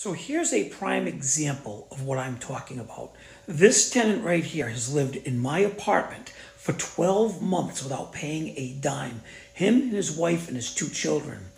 So here's a prime example of what I'm talking about. This tenant right here has lived in my apartment for 12 months without paying a dime. Him and his wife and his two children.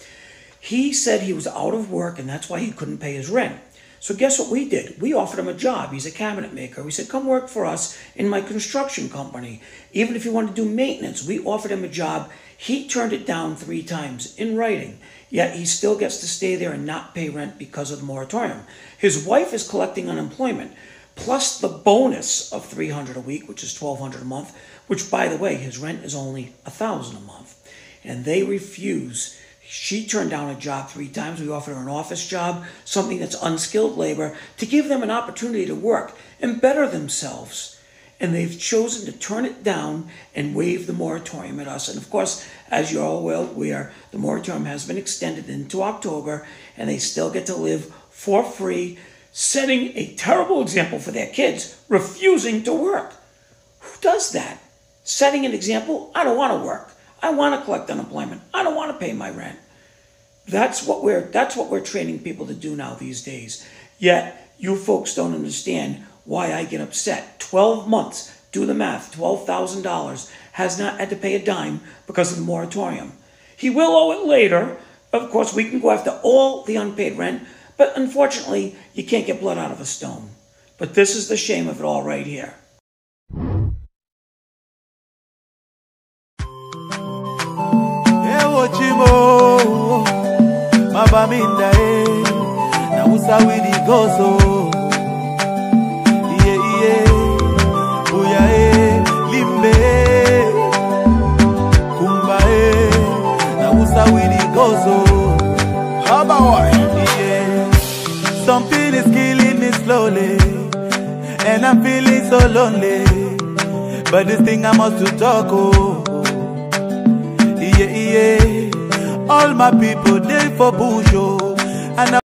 He said he was out of work and that's why he couldn't pay his rent. So guess what we did? We offered him a job. He's a cabinet maker. We said, come work for us in my construction company. Even if you want to do maintenance, we offered him a job. He turned it down three times in writing. Yet he still gets to stay there and not pay rent because of the moratorium. His wife is collecting unemployment plus the bonus of 300 a week, which is 1200 a month, which by the way, his rent is only 1000 a month. And they refuse she turned down a job three times. We offered her an office job, something that's unskilled labor, to give them an opportunity to work and better themselves. And they've chosen to turn it down and waive the moratorium at us. And of course, as you're all well aware, the moratorium has been extended into October, and they still get to live for free, setting a terrible example for their kids, refusing to work. Who does that? Setting an example, I don't want to work. I want to collect unemployment. I don't want to pay my rent. That's what we're that's what we're training people to do now these days. Yet you folks don't understand why I get upset. 12 months, do the math, $12,000 has not had to pay a dime because of the moratorium. He will owe it later. Of course, we can go after all the unpaid rent, but unfortunately, you can't get blood out of a stone. But this is the shame of it all right here. Mabaminda e na usawidi gozo iye iye buya e limbe kumba e na usawidi gozo Habawa. yeah. Something is killing me slowly, and I'm feeling so lonely. But this thing I must to talk oh, yeah yeah. All my people they for bush and I